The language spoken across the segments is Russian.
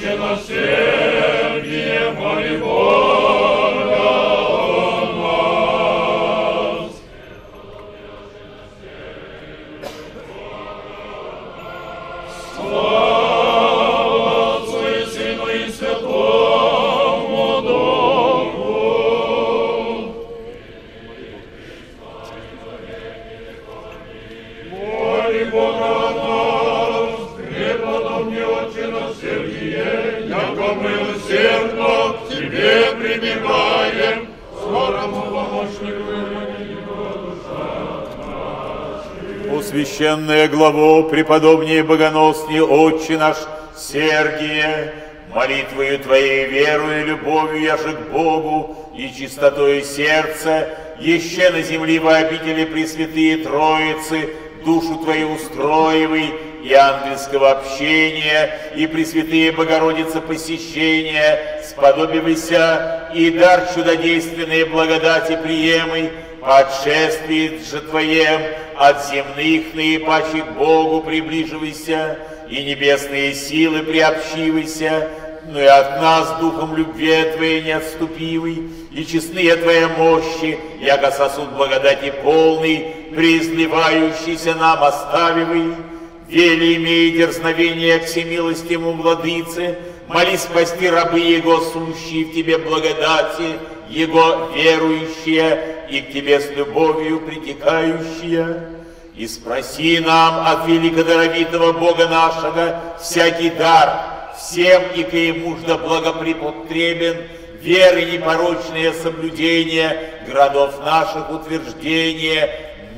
милосердие моего. Прибегаем, скорому помощнику. О священное главу, преподобнее богоносный Отче наш Сергие, молитвою Твоей, верою и любовью я же к Богу и чистотою сердца, еще на земле во обители Пресвятые Троицы, душу Твою устроивай, и ангельского общения, и Пресвятые Богородицы посещения, сподобивайся, и дар чудодейственной благодати приемой, подшествие же Твоем, от земных наипаче к Богу приближивайся, и небесные силы приобщивайся, но и от нас духом любви Твоей не отступивай, и честные Твоя мощи, яко сосуд благодати полный, преизливающийся нам оставивай, Вели имей дерзновение к всемилостивому владыце, моли спасти рабы Его, сущие в Тебе благодати, Его верующие и к Тебе с любовью притекающие. И спроси нам от великодоровитого Бога нашего всякий дар, всем и к ему да благопрепотребен, веры непорочное соблюдение, городов наших утверждения,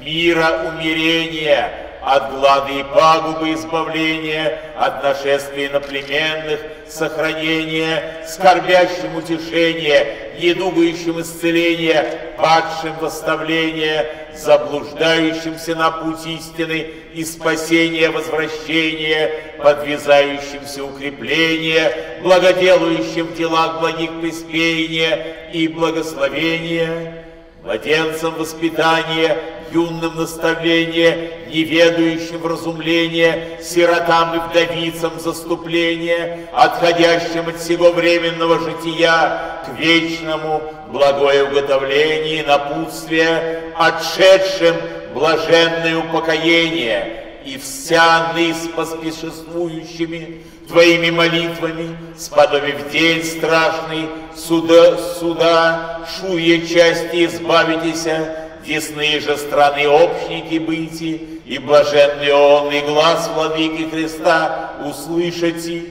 мира умирения, от глады и пагубы избавления, от нашествия иноплеменных, сохранения, скорбящим утешения, недугающим исцеления, падшим восставления, заблуждающимся на путь истины и спасения, возвращения, подвязающимся укрепления, благоделающим в делах благих приспеяния и благословения, младенцам воспитания, юным наставление, неведающим вразумление, сиротам и вдовицам заступление, отходящим от всего временного жития к вечному благое уготовление и напутствие, отшедшим блаженное упокоение, и вся ныс поспешествующими Твоими молитвами, сподобив день страшный, суда, суда, шуя части избавитеся, Тесные же страны общники быти, и блаженный он, и глаз владыки Христа услышите.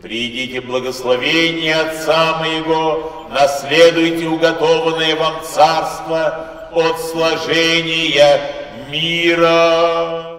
Придите благословение Отца моего, наследуйте уготованное вам царство от сложения мира.